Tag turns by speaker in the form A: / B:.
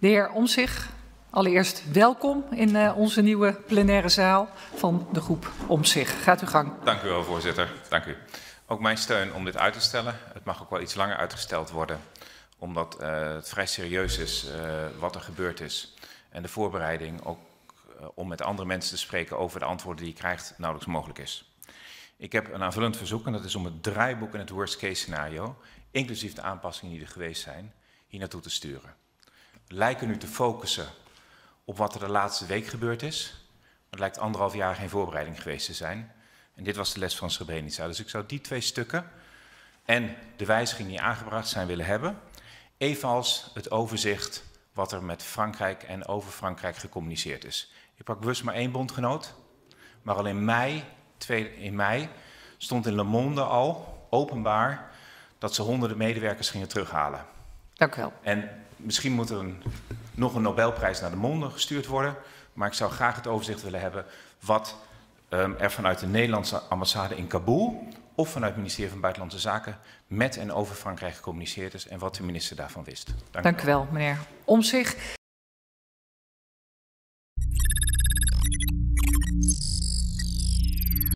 A: De heer Omzig, allereerst welkom in uh, onze nieuwe plenaire zaal van de groep Omzig. Gaat uw gang.
B: Dank u wel, voorzitter. Dank u. Ook mijn steun om dit uit te stellen. Het mag ook wel iets langer uitgesteld worden, omdat uh, het vrij serieus is uh, wat er gebeurd is. En de voorbereiding ook om met andere mensen te spreken over de antwoorden die je krijgt nauwelijks mogelijk is. Ik heb een aanvullend verzoek en dat is om het draaiboek in het worst case scenario, inclusief de aanpassingen die er geweest zijn, hier naartoe te sturen. Lijken nu te focussen op wat er de laatste week gebeurd is. Maar het lijkt anderhalf jaar geen voorbereiding geweest te zijn. En dit was de les van Srebrenica. Dus ik zou die twee stukken en de wijzigingen die aangebracht zijn willen hebben. Evenals het overzicht wat er met Frankrijk en over Frankrijk gecommuniceerd is. Ik pak bewust maar één bondgenoot. Maar al in mei, twee, in mei stond in Le Monde al openbaar dat ze honderden medewerkers gingen terughalen.
A: Dank u wel.
B: En misschien moet er nog een Nobelprijs naar de Monde gestuurd worden. Maar ik zou graag het overzicht willen hebben wat um, er vanuit de Nederlandse ambassade in Kabul of vanuit het ministerie van Buitenlandse Zaken met en over Frankrijk gecommuniceerd is en wat de minister daarvan wist.
A: Dank, Dank u wel, meneer Omzig.